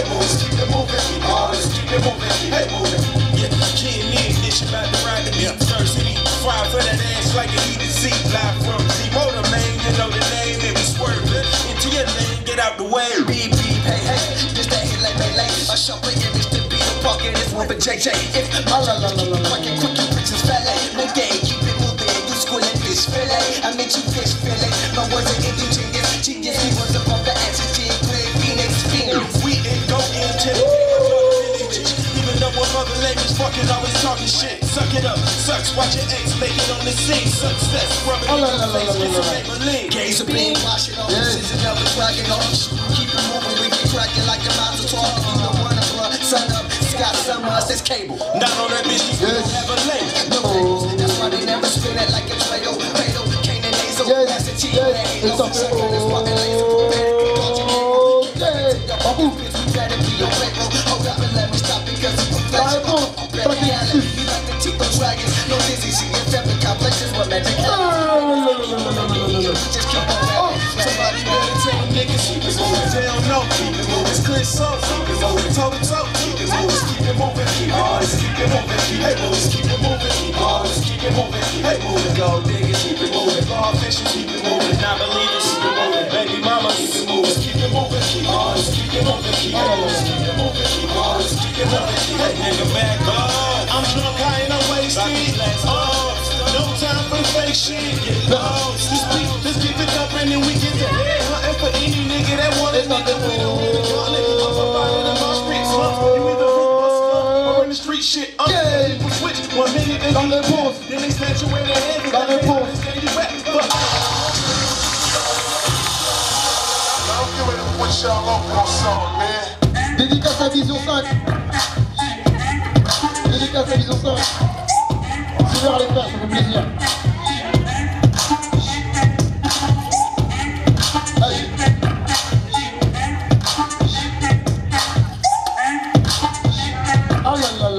Hey, move it, keep it moving. Oh, let's keep it moving. Hey, move it. Yeah, King Nick, this about to ride the beat. Third City, fire for that ass like a heat Z. Live from Z Motor, man, you know the name. It was swerving into your lane, get out the way. Beep, beep, hey, hey. This that hit like Melee. A shuffle to be the pocket. This one for JJ. If my love, keep it cracking, quick, you bitches valet. No gay, keep it moving. You schooling fish fillet. I make you fish fillet. My words talking shit. Suck it up, sucks, watch your ex make it on the scene. Success, rubbing Oh, in your face, get some. Maybelline. Gaze of being washing on Yes. this is another dragon on Keep it moving, we can crack it like a mountain talk. You don't wanna blood, sun up, Scott Summers, this cable. Not on that bitch, you don't have a lane. No labels, that's why they never spin it like a Play-Doh. Play-Doh, cane and nasal, Yes, that's a T. yes, it's a Check on this fucking laser. Keep it moving. Hey, boys, keep it moving. Oh, let's keep it moving. Hey, moving, go digging, keep it moving. Ball fishing, keep it moving. Not believing, keep it moving. Baby mama, keep it moving. Keep it moving. Oh, let's keep it moving. Oh, keep it moving. Oh, let's keep it moving. Hey, nigga, back up. I'm drunk, and I'm wasted. Oh, no time for fake shit. shit up. Yeah. Switch one minute, Dédicace à Vision 5. Dédicace à Vision 5. Suivez les frères, ça fait plaisir.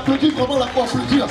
applaudit vraiment la confluence.